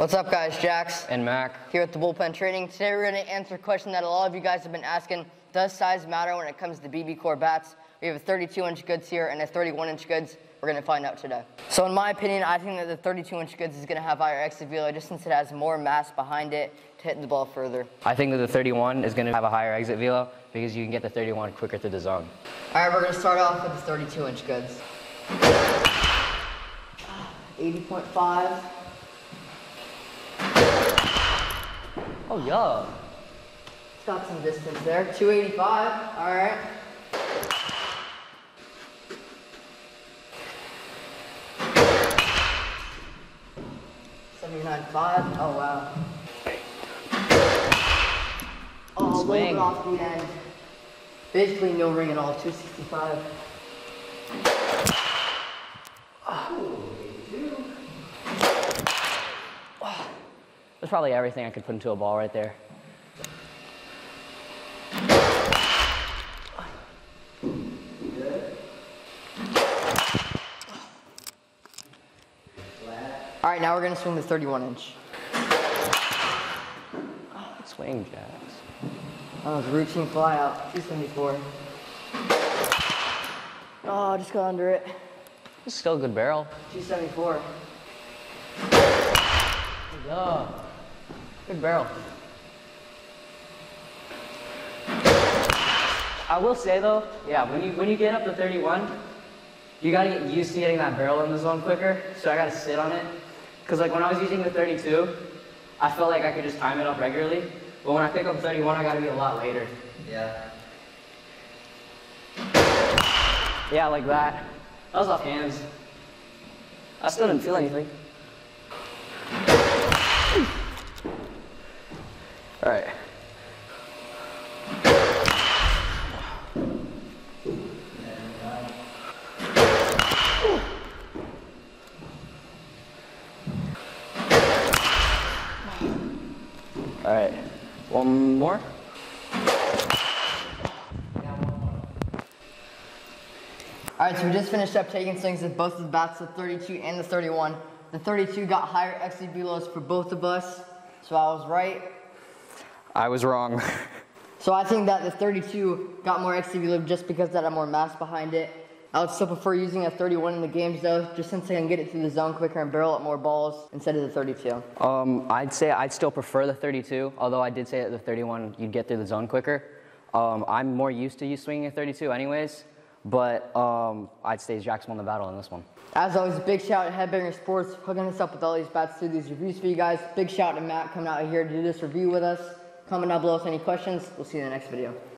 What's up, guys? Jax And Mac. here at the bullpen training. Today, we're going to answer a question that a lot of you guys have been asking: Does size matter when it comes to BBCOR bats? We have a 32-inch goods here and a 31-inch goods. We're going to find out today. So, in my opinion, I think that the 32-inch goods is going to have higher exit velo just since it has more mass behind it to hit the ball further. I think that the 31 is going to have a higher exit velo because you can get the 31 quicker through the zone. All right, we're going to start off with the 32-inch goods. 80.5. Oh, yeah. It's got some distance there. 285. All right. Seventy-nine five. Oh wow. Oh, Swing. off the end. Basically no ring at all. Two sixty-five. That's probably everything I could put into a ball right there. All right, now we're gonna swing the 31 inch. Swing, Jax. That was a routine fly out. 274. Oh, just got under it. It's still a good barrel. 274. Yeah. Good barrel. I will say though, yeah, when you when you get up to 31, you gotta get used to getting that barrel in the zone quicker. So I gotta sit on it. Cause like when I was using the 32, I felt like I could just time it up regularly. But when I pick up 31, I gotta be a lot later. Yeah. Yeah, like that. That was off hands. I still didn't feel anything. All right. All right. One more. All right, so we just finished up taking swings at both of the bats, the 32 and the 31. The 32 got higher exit velos for both of us, so I was right. I was wrong. So I think that the 32 got more exit velo just because that had more mass behind it. I would still prefer using a 31 in the games though, just since I can get it through the zone quicker and barrel at more balls instead of the 32. Um, I'd say I'd still prefer the 32, although I did say that the 31 you'd get through the zone quicker. Um, I'm more used to you swinging a 32 anyways, but um, I'd say Jax won the battle in this one. As always, big shout out to Headbanger Sports hooking us up with all these bats through these reviews for you guys. Big shout out to Matt coming out here to do this review with us. Comment down below with any questions. We'll see you in the next video.